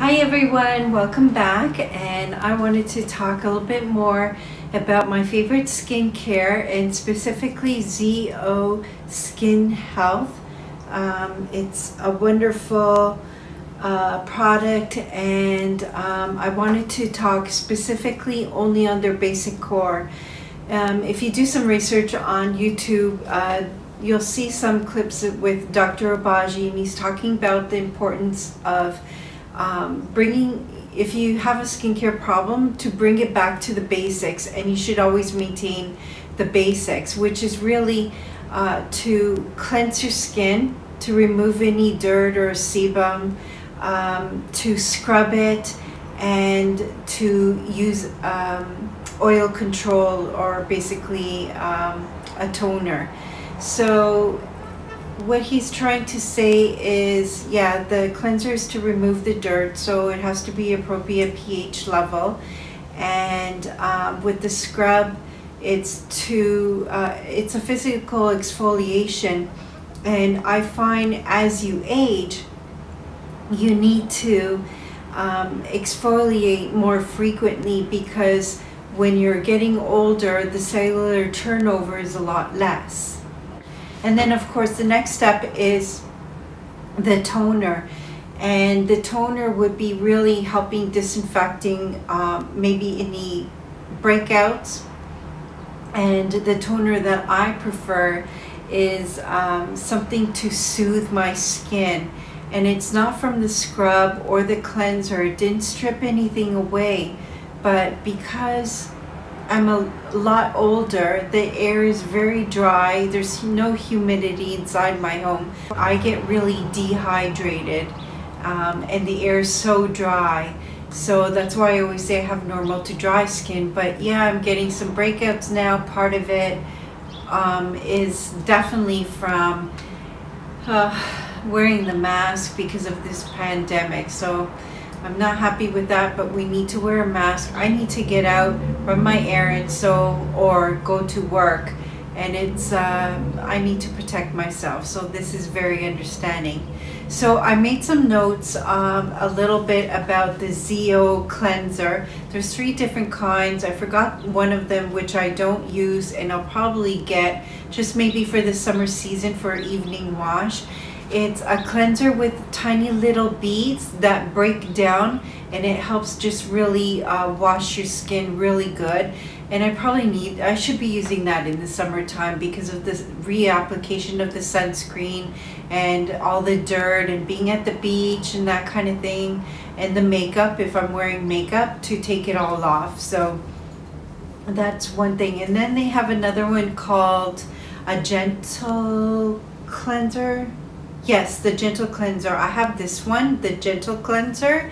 Hi everyone, welcome back and I wanted to talk a little bit more about my favorite skincare and specifically ZO Skin Health. Um, it's a wonderful uh, product and um, I wanted to talk specifically only on their basic core. Um, if you do some research on YouTube, uh, you'll see some clips with Dr. Obagi and he's talking about the importance of um, bringing, if you have a skincare problem, to bring it back to the basics and you should always maintain the basics, which is really uh, to cleanse your skin, to remove any dirt or sebum, um, to scrub it, and to use um, oil control or basically um, a toner. So what he's trying to say is, yeah, the cleanser is to remove the dirt, so it has to be appropriate pH level. And um, with the scrub, it's to, uh, it's a physical exfoliation. And I find as you age, you need to um, exfoliate more frequently because when you're getting older, the cellular turnover is a lot less. And then of course the next step is the toner. And the toner would be really helping disinfecting um, maybe any breakouts. And the toner that I prefer is um, something to soothe my skin. And it's not from the scrub or the cleanser. It didn't strip anything away. But because I'm a lot older. The air is very dry. There's no humidity inside my home. I get really dehydrated um, and the air is so dry. So that's why I always say I have normal to dry skin. But yeah, I'm getting some breakouts now. Part of it um, is definitely from uh, wearing the mask because of this pandemic. So I'm not happy with that, but we need to wear a mask. I need to get out, run my errands, so or go to work, and it's uh, I need to protect myself. So this is very understanding. So I made some notes um, a little bit about the ZO cleanser. There's three different kinds. I forgot one of them which I don't use and I'll probably get just maybe for the summer season for evening wash. It's a cleanser with tiny little beads that break down and it helps just really uh, wash your skin really good. And I probably need, I should be using that in the summertime because of the reapplication of the sunscreen and all the dirt and being at the beach and that kind of thing. And the makeup, if I'm wearing makeup, to take it all off. So that's one thing. And then they have another one called a gentle cleanser Yes, the Gentle Cleanser. I have this one, the Gentle Cleanser,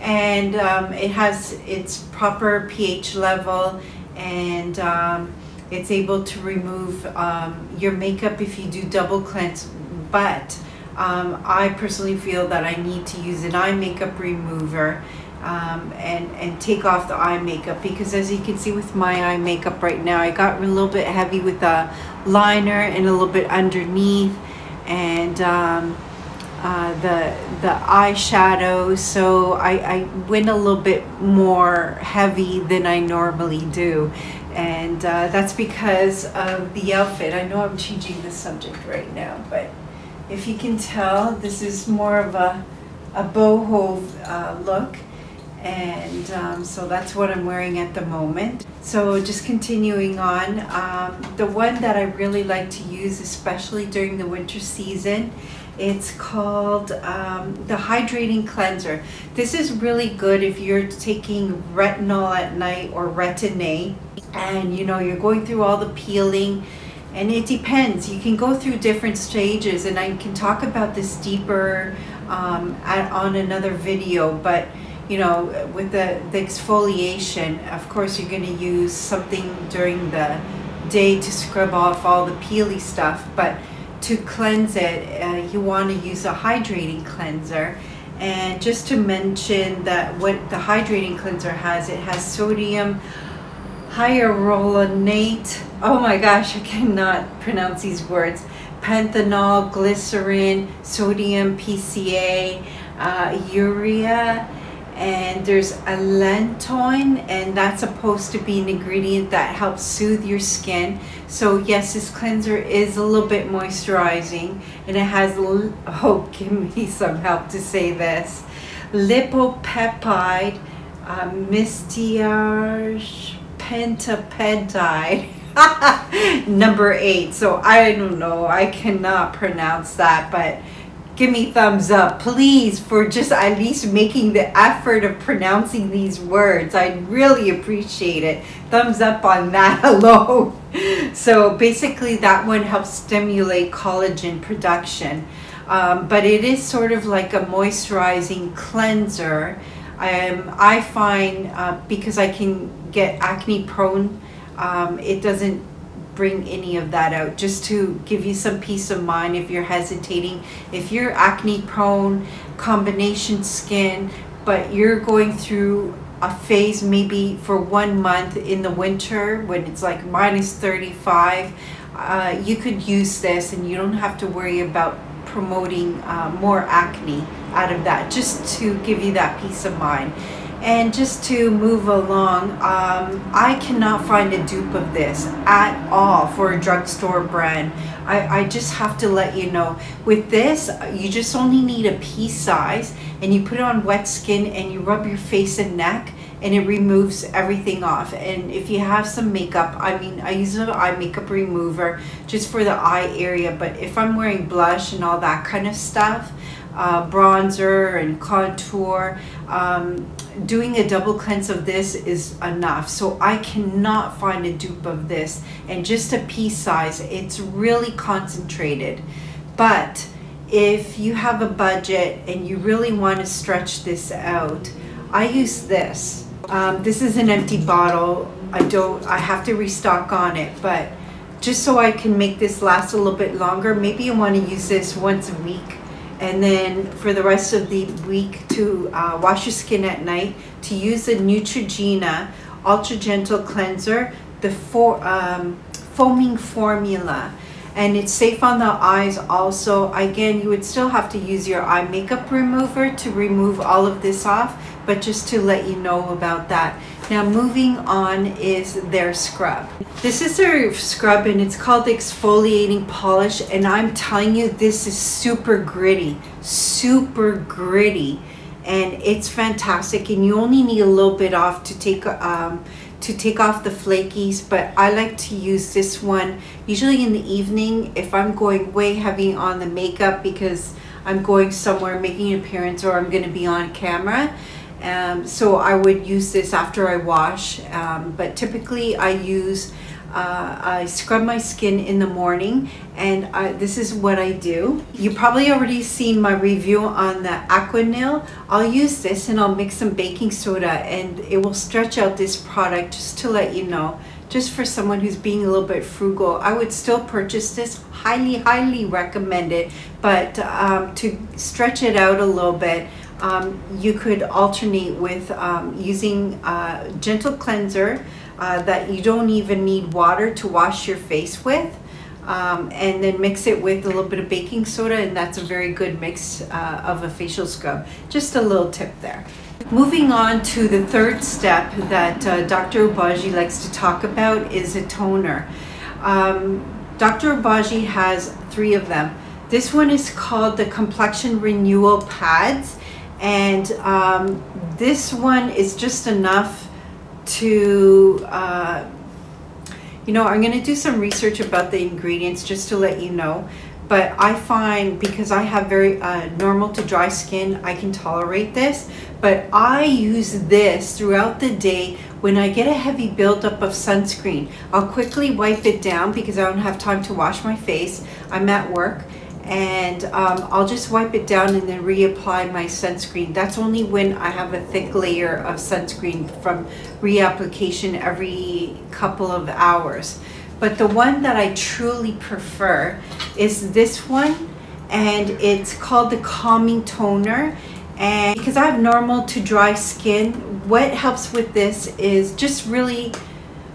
and um, it has its proper pH level and um, it's able to remove um, your makeup if you do double cleanse. But um, I personally feel that I need to use an eye makeup remover um, and, and take off the eye makeup because as you can see with my eye makeup right now, I got a little bit heavy with a liner and a little bit underneath and um, uh, the the eyeshadow. So I, I went a little bit more heavy than I normally do. And uh, that's because of the outfit. I know I'm changing the subject right now but if you can tell this is more of a a boho uh, look and um, so that's what I'm wearing at the moment. So just continuing on, um, the one that I really like to use, especially during the winter season, it's called um, the Hydrating Cleanser. This is really good if you're taking retinol at night or retin-A and you know you're going through all the peeling and it depends. You can go through different stages and I can talk about this deeper um, at, on another video, but you know, with the, the exfoliation, of course you're going to use something during the day to scrub off all the peely stuff, but to cleanse it, uh, you want to use a hydrating cleanser. And just to mention that what the hydrating cleanser has, it has sodium hyaluronate. Oh my gosh, I cannot pronounce these words. Panthenol, glycerin, sodium PCA, uh, urea, and there's a allantoin and that's supposed to be an ingredient that helps soothe your skin. So yes this cleanser is a little bit moisturizing and it has oh give me some help to say this. Lipopeptide uh, mistiage pentapentide number eight. So I don't know I cannot pronounce that but give me thumbs up, please, for just at least making the effort of pronouncing these words. I really appreciate it. Thumbs up on that alone. So basically that one helps stimulate collagen production. Um, but it is sort of like a moisturizing cleanser. Um, I find uh, because I can get acne prone, um, it doesn't bring any of that out just to give you some peace of mind if you're hesitating if you're acne prone combination skin but you're going through a phase maybe for one month in the winter when it's like minus 35 uh, you could use this and you don't have to worry about promoting uh, more acne out of that just to give you that peace of mind and just to move along, um, I cannot find a dupe of this at all for a drugstore brand. I, I just have to let you know. With this, you just only need a pea size and you put it on wet skin and you rub your face and neck and it removes everything off. And if you have some makeup, I mean, I use an eye makeup remover just for the eye area, but if I'm wearing blush and all that kind of stuff, uh, bronzer and contour. Um, doing a double cleanse of this is enough. So I cannot find a dupe of this and just a pea size. It's really concentrated. But if you have a budget and you really want to stretch this out, I use this. Um, this is an empty bottle. I don't, I have to restock on it, but just so I can make this last a little bit longer, maybe you want to use this once a week and then for the rest of the week to uh, wash your skin at night to use the Neutrogena Ultra Gentle Cleanser the um, foaming formula. And it's safe on the eyes also. Again you would still have to use your eye makeup remover to remove all of this off but just to let you know about that now moving on is their scrub. This is their scrub and it's called exfoliating polish and I'm telling you this is super gritty super gritty and it's fantastic and you only need a little bit off to take um, to take off the flakies but I like to use this one usually in the evening if I'm going way heavy on the makeup because I'm going somewhere making an appearance or I'm going to be on camera um, so I would use this after I wash um, but typically I use uh, I scrub my skin in the morning and I, this is what I do. You probably already seen my review on the Aquanil. I'll use this and I'll mix some baking soda and it will stretch out this product just to let you know. Just for someone who's being a little bit frugal, I would still purchase this. Highly, highly recommend it. But um, to stretch it out a little bit, um, you could alternate with um, using a gentle cleanser uh, that you don't even need water to wash your face with. Um, and then mix it with a little bit of baking soda and that's a very good mix uh, of a facial scrub. Just a little tip there. Moving on to the third step that uh, Dr. Obagi likes to talk about is a toner. Um, Dr. Obagi has three of them. This one is called the Complexion Renewal Pads and um, this one is just enough to uh, you know I'm gonna do some research about the ingredients just to let you know. But I find because I have very uh, normal to dry skin I can tolerate this. But I use this throughout the day when I get a heavy buildup of sunscreen. I'll quickly wipe it down because I don't have time to wash my face. I'm at work and um, I'll just wipe it down and then reapply my sunscreen. That's only when I have a thick layer of sunscreen from reapplication every couple of hours. But the one that I truly prefer is this one and it's called the Calming Toner. And because I have normal to dry skin, what helps with this is just really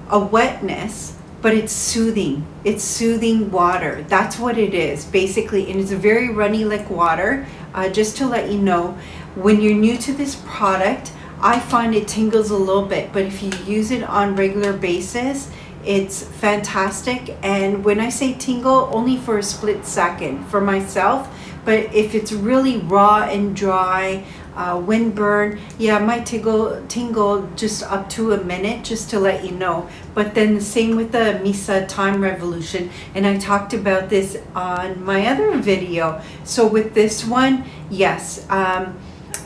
a wetness but it's soothing. It's soothing water. That's what it is, basically. And it's a very runny like water, uh, just to let you know. when you're new to this product, I find it tingles a little bit, but if you use it on regular basis, it's fantastic. And when I say tingle, only for a split second for myself. But if it's really raw and dry, uh, windburn, yeah, might tingle, tingle just up to a minute just to let you know. But then the same with the Missha Time Revolution. And I talked about this on my other video. So with this one, yes, um,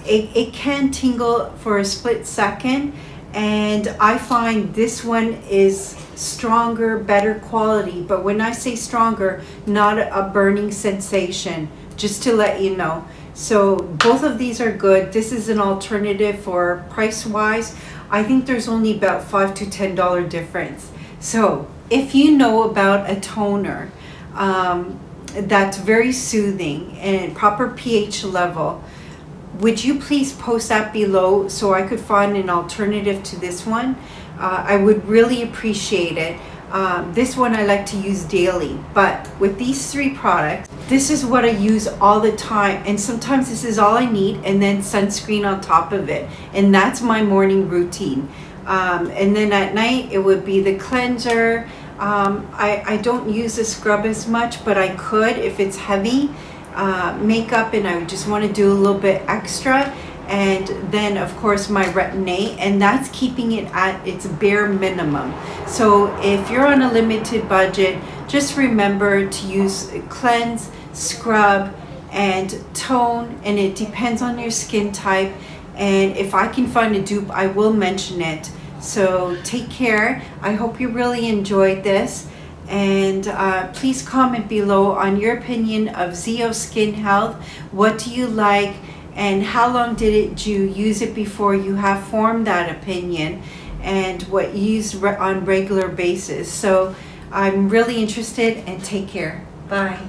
it, it can tingle for a split second and I find this one is stronger, better quality. But when I say stronger, not a burning sensation, just to let you know. So both of these are good. This is an alternative for price wise. I think there's only about five to ten dollar difference. So if you know about a toner um, that's very soothing and proper pH level, would you please post that below so I could find an alternative to this one? Uh, I would really appreciate it. Um, this one I like to use daily, but with these three products, this is what I use all the time. And sometimes this is all I need and then sunscreen on top of it. And that's my morning routine. Um, and then at night, it would be the cleanser. Um, I, I don't use the scrub as much, but I could if it's heavy uh, makeup and I just want to do a little bit extra. And then of course my retin-A and that's keeping it at its bare minimum. So if you're on a limited budget just remember to use cleanse scrub and tone and it depends on your skin type. And if I can find a dupe I will mention it. So take care. I hope you really enjoyed this and uh, please comment below on your opinion of ZO Skin Health. What do you like and how long did it you use it before you have formed that opinion and what you use on regular basis. So I'm really interested and take care. Bye.